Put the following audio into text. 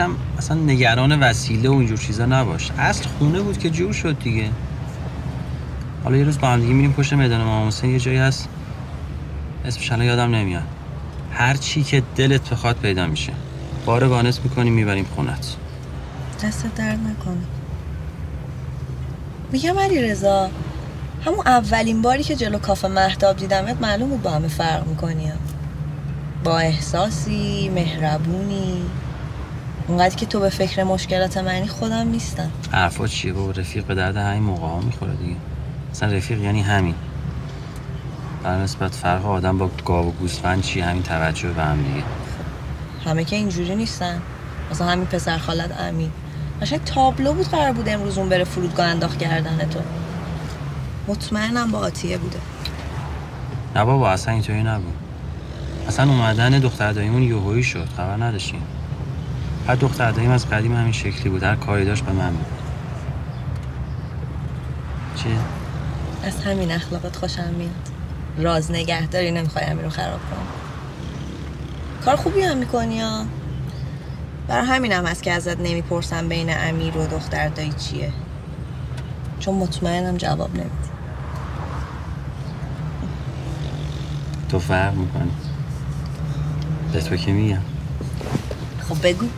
هم اصلا نگران وسیله و اینجور چیزا نباش. اصل خونه بود که جور شد دیگه. حالا یه روز با هم دیگه میریم پشت میدان امام حسین یه جایی هست. اسمش الان یادم نمیاد. هر چی که دلت بخواد پیدا میشه. بار وانس می‌کنیم می‌بریم خونت. دست درد نکنه. میگم علی رضا همون اولین باری که جلو کافه مهتاب دیدمت معلوم بود با همه فرق می‌کنی. با احساسی مهربونی. اونقدر که تو به فکر مشکلات منی خودم نیستم. حرفا چیه بابا؟ رفیق به درد همین موقع ها می‌خوره دیگه. اصلا رفیق یعنی همین. در نسبت فرق آدم با گاو و گوسفند چیه؟ همین توجه به هم دیگه. همه که اینجوری نیستن. مثلا همین پسر خالت امین. قشنگ تابلو بود قرار بود امروز اون بره فرودگاه انداخت کردن تو. مطمئنم با آتیه بوده. نه بابا اصلا اینطوری نبود. اصلا اومدن دختر داییمون یوهویی شد. خبر نداشتیم. هر دختر داییم از قدیم همین شکلی بود. هر کاری داشت به من بود. چیه؟ از همین اخلاقت خوشم میاد راز نگهداری نمی‌خوای امیر رو خراب کنم کار خوبی هم می‌کنی ها. برای همینم هست که ازت نمی‌پرسم بین امیر و دختر دایی چیه. چون مطمئنم جواب نمیدی تو فرق می‌کنی. به تو که میگم. au bagou.